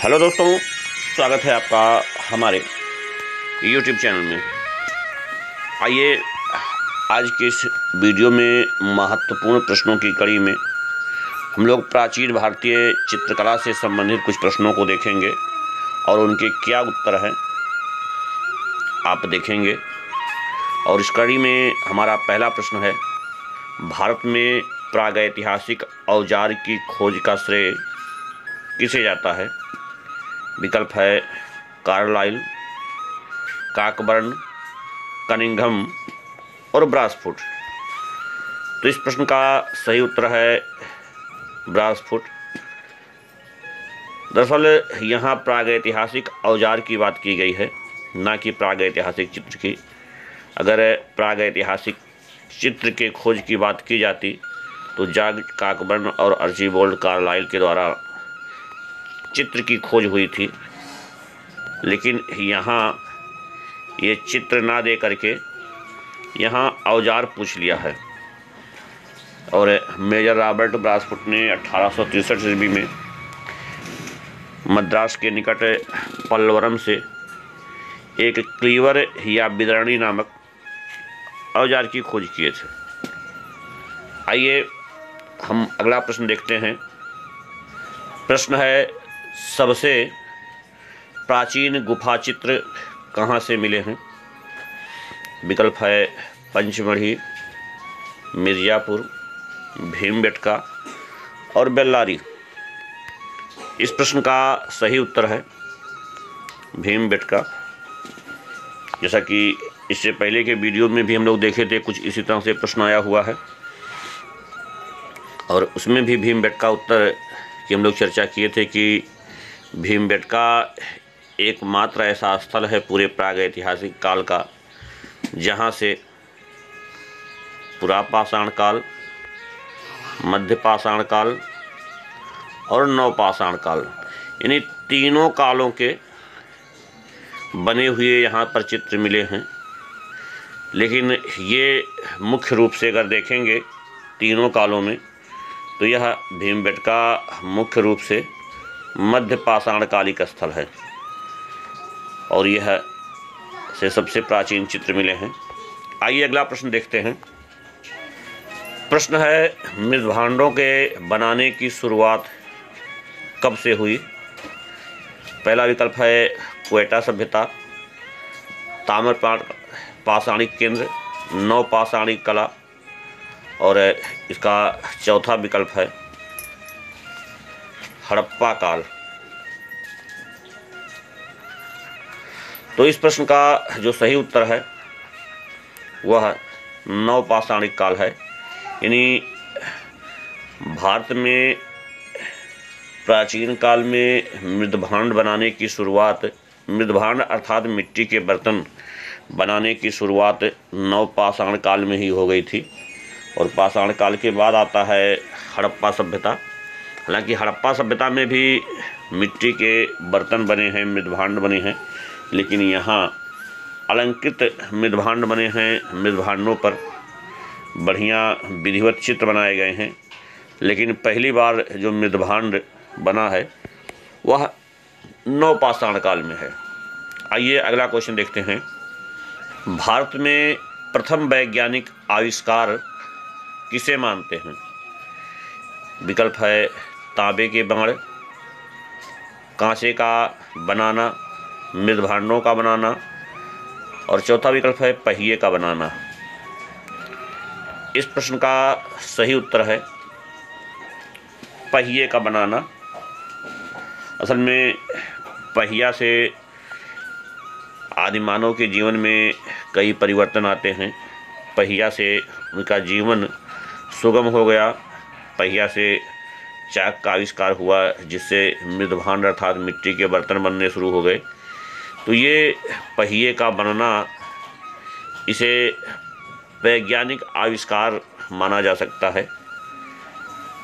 Hello दोस्तों, स्वागत है आपका हमारे यूट्यूब चैनल में। आइए, आज के इस वीडियो में महत्वपूर्ण प्रश्नों की कड़ी में हम लोग प्राचीन भारतीय चित्रकला से संबंधित कुछ प्रश्नों को देखेंगे और उनके क्या उत्तर हैं, आप देखेंगे। और इस कड़ी में हमारा पहला प्रश्न है, भारत में प्रागैतिहासिक औज़ार की खोज का श्रेय किसे जाता है? विकल्प है कार्लाइल, काकबर्न, कनिंघम और ब्रासफुट। तो इस प्रश्न का सही उत्तर है ब्रासफुट। दरअसल, यहाँ प्रागैतिहासिक औज़ार की बात की गई है, ना कि प्रागैतिहासिक चित्र की। अगर प्रागैतिहासिक चित्र के खोज की बात की जाती तो जाग, काकबर्न और अर्चीबोल्ड कार्लाइल के द्वारा चित्र की खोज हुई थी। लेकिन यहाँ ये चित्र ना दे करके यहाँ औज़ार पूछ लिया है। और मेजर रॉबर्ट ब्रासफुट ने अठारह ईस्वी में मद्रास के निकट पल्लवरम से एक क्लीवर या बिदरणी नामक औज़ार की खोज किए थे। आइए हम अगला प्रश्न देखते हैं। प्रश्न है सबसे प्राचीन गुफा चित्र कहाँ से मिले हैं? विकल्प है पंचमढ़ी, मिर्ज़ापुर, भीमबेटका और बेल्लारी। इस प्रश्न का सही उत्तर है भीमबेटका। जैसा कि इससे पहले के वीडियो में भी हम लोग देखे थे, कुछ इसी तरह से प्रश्न आया हुआ है। और उसमें भी भीमबेटका उत्तर की हम लोग चर्चा किए थे कि भीमबेटका एकमात्र ऐसा स्थल है पूरे प्राग ऐतिहासिक काल का, जहाँ से पुरापाषाण काल मध्य पाषाण काल और नवपाषाण काल। यानी तीनों कालों के बने हुए यहाँ पर चित्र मिले हैं। लेकिन ये मुख्य रूप से अगर देखेंगे तीनों कालों में तो यह भीमबेटका मुख्य रूप से मध्य पाषाण कालिक स्थल है। और यह से सबसे प्राचीन चित्र मिले हैं। आइए अगला प्रश्न देखते हैं। प्रश्न है मृदभांडों के बनाने की शुरुआत कब से हुई? पहला विकल्प है क्वेटा सभ्यता, ताम्र पाषाणिक केंद्र नव पाषाणिक कला, और इसका चौथा विकल्प है हड़प्पा काल। तो इस प्रश्न का जो सही उत्तर है, वह नवपाषाणिक काल है। यानी भारत में प्राचीन काल में मृदभांड बनाने की शुरुआत, मृदभांड अर्थात मिट्टी के बर्तन बनाने की शुरुआत नवपाषाण काल में ही हो गई थी। और पाषाण काल के बाद आता है हड़प्पा सभ्यता। हालाँकि हड़प्पा सभ्यता में भी मिट्टी के बर्तन बने हैं, मृदभांड बने हैं, लेकिन यहाँ अलंकृत मृदभांड बने हैं, मृदभांडों पर बढ़िया विधिवत चित्र बनाए गए हैं। लेकिन पहली बार जो मृदभांड बना है, वह नवपाषाण काल में है। आइए अगला क्वेश्चन देखते हैं। भारत में प्रथम वैज्ञानिक आविष्कार किसे मानते हैं? विकल्प है तांबे के बाण कांचे का बनाना मृदभांडों का बनाना और चौथा विकल्प है पहिए का बनाना। इस प्रश्न का सही उत्तर है पहिए का बनाना। असल में पहिया से आदिमानव के जीवन में कई परिवर्तन आते हैं। पहिया से उनका जीवन सुगम हो गया, पहिया से चाक का आविष्कार हुआ जिससे मृदभांड अर्थात मिट्टी के बर्तन बनने शुरू हो गए। तो ये पहिए का बनना, इसे वैज्ञानिक आविष्कार माना जा सकता है।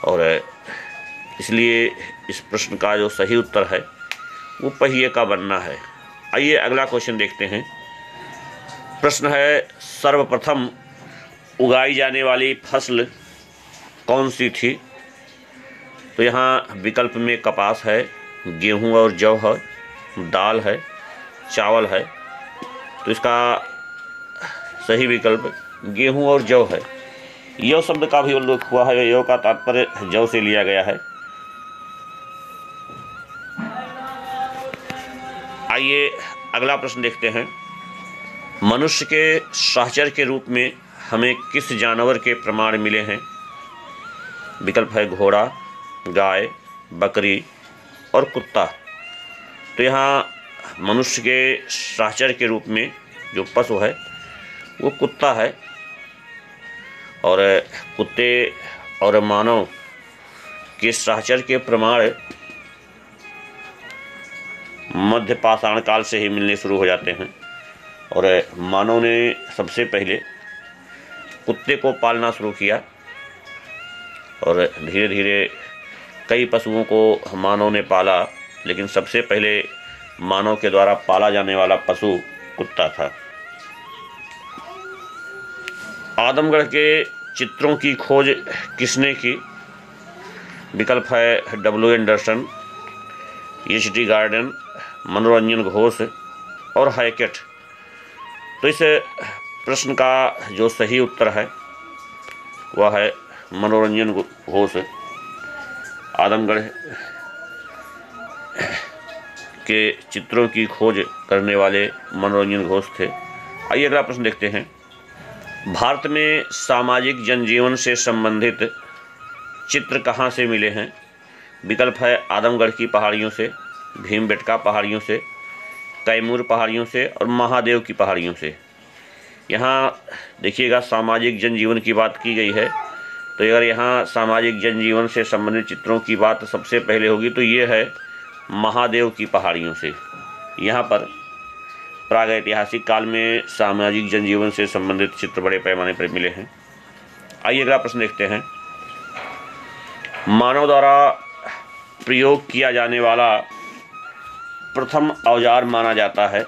और इसलिए इस प्रश्न का जो सही उत्तर है, वो पहिए का बनना है। आइए अगला क्वेश्चन देखते हैं। प्रश्न है, सर्वप्रथम उगाई जाने वाली फ़सल कौन सी थी? तो यहाँ विकल्प में कपास है, गेहूँ और जव है, दाल है, चावल है। तो इसका सही विकल्प गेहूँ और जव है। यव शब्द का भी उल्लेख हुआ है यव का तात्पर्य जव से लिया गया है। आइए अगला प्रश्न देखते हैं। मनुष्य के सहचर के रूप में हमें किस जानवर के प्रमाण मिले हैं? विकल्प है घोड़ा गाय, बकरी और कुत्ता। तो यहाँ मनुष्य के सहचर के रूप में जो पशु है, वो कुत्ता है। और कुत्ते और मानव के सहचर के प्रमाण मध्य पाषाण काल से ही मिलने शुरू हो जाते हैं। और मानव ने सबसे पहले कुत्ते को पालना शुरू किया और धीरे धीरे कई पशुओं को मानव ने पाला, लेकिन सबसे पहले मानव के द्वारा पाला जाने वाला पशु कुत्ता था। आदमगढ़ के चित्रों की खोज किसने की? विकल्प है W Anderson H D garden Manoranjan Ghosh और हैकेट तो इस प्रश्न का जो सही उत्तर है, वह है मनोरंजन घोष। आदमगढ़ के चित्रों की खोज करने वाले मनोरंजन घोष थे। आइए अगला प्रश्न देखते हैं। भारत में सामाजिक जनजीवन से संबंधित चित्र कहाँ से मिले हैं? विकल्प है आदमगढ़ की पहाड़ियों से भीमबेटका पहाड़ियों से, कैमूर पहाड़ियों से और महादेव की पहाड़ियों से। यहाँ देखिएगा सामाजिक जनजीवन की बात की गई है। तो अगर यहाँ सामाजिक जनजीवन से संबंधित चित्रों की बात सबसे पहले होगी तो ये है महादेव की पहाड़ियों से। यहाँ पर प्राग ऐतिहासिक काल में सामाजिक जनजीवन से संबंधित चित्र बड़े पैमाने पर मिले हैं। आइए अगला प्रश्न देखते हैं। मानव द्वारा प्रयोग किया जाने वाला प्रथम औज़ार माना जाता है।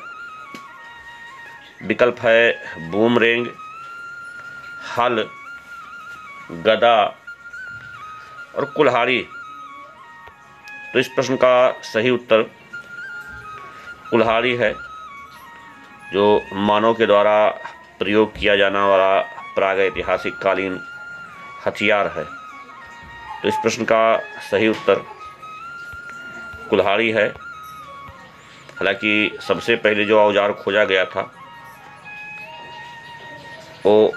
विकल्प है बूम रेंग हल गदा और कुल्हाड़ी। तो इस प्रश्न का सही उत्तर कुल्हाड़ी है, जो मानव के द्वारा प्रयोग किया जाने वाला प्राग ऐतिहासिक कालीन हथियार है। तो इस प्रश्न का सही उत्तर कुल्हाड़ी है। हालाँकि सबसे पहले जो औज़ार खोजा गया था, वो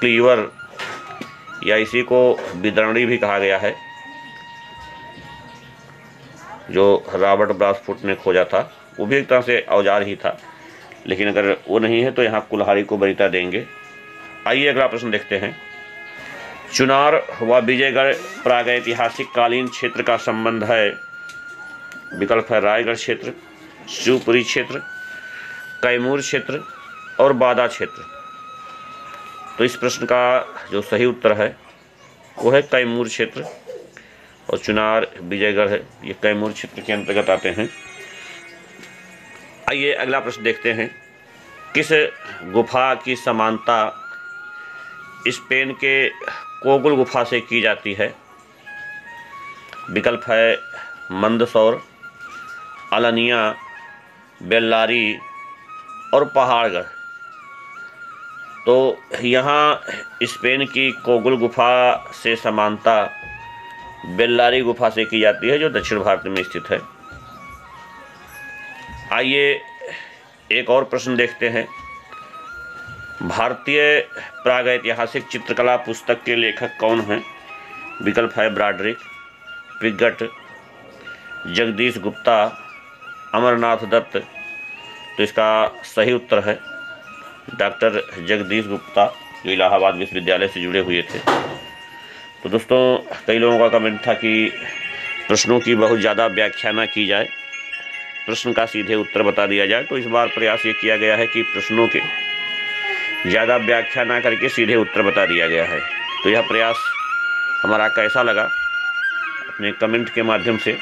क्लीवर या इसी को विदरणी भी कहा गया है, जो रॉबर्ट ब्रासफुट ने खोजा था, वो भी एक तरह से औज़ार ही था। लेकिन अगर वो नहीं है तो यहाँ कुल्हाड़ी को वरीयता देंगे। आइए अगला प्रश्न देखते हैं। चुनार व विजयगढ़ प्रागैतिहासिक कालीन क्षेत्र का संबंध है। विकल्प है रायगढ़ क्षेत्र, शिवपुरी क्षेत्र, कैमूर क्षेत्र और बादा क्षेत्र। तो इस प्रश्न का जो सही उत्तर है, वो है कैमूर क्षेत्र और चुनार विजयगढ़ है। ये कैमूर क्षेत्र के अंतर्गत आते हैं। आइए अगला प्रश्न देखते हैं। किस गुफा की समानता स्पेन के कोगुल गुफा से की जाती है? विकल्प है मंदसौर, अलनिया, बेल्लारी और पहाड़गढ़। तो यहाँ स्पेन की कोगुल गुफा से समानता, बेल्लारी गुफा से की जाती है, जो दक्षिण भारत में स्थित है। आइए एक और प्रश्न देखते हैं। भारतीय प्रागैतिहासिक चित्रकला पुस्तक के लेखक कौन हैं? विकल्प है ब्राडरिक, पिगट, जगदीश गुप्ता, अमरनाथ दत्त। तो इसका सही उत्तर है डॉक्टर जगदीश गुप्ता, जो इलाहाबाद विश्वविद्यालय से जुड़े हुए थे। तो दोस्तों, कई लोगों का कमेंट था कि प्रश्नों की बहुत ज़्यादा व्याख्या ना की जाए। प्रश्न का सीधे उत्तर बता दिया जाए। तो इस बार प्रयास ये किया गया है कि प्रश्नों के ज़्यादा व्याख्या ना करके सीधे उत्तर बता दिया गया है। तो यह प्रयास हमारा कैसा लगा? अपने कमेंट के माध्यम से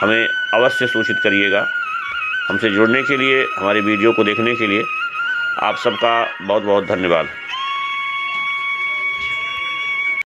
हमें अवश्य सूचित करिएगा। हमसे जुड़ने के लिए, हमारी वीडियो को देखने के लिए आप सबका बहुत बहुत धन्यवाद।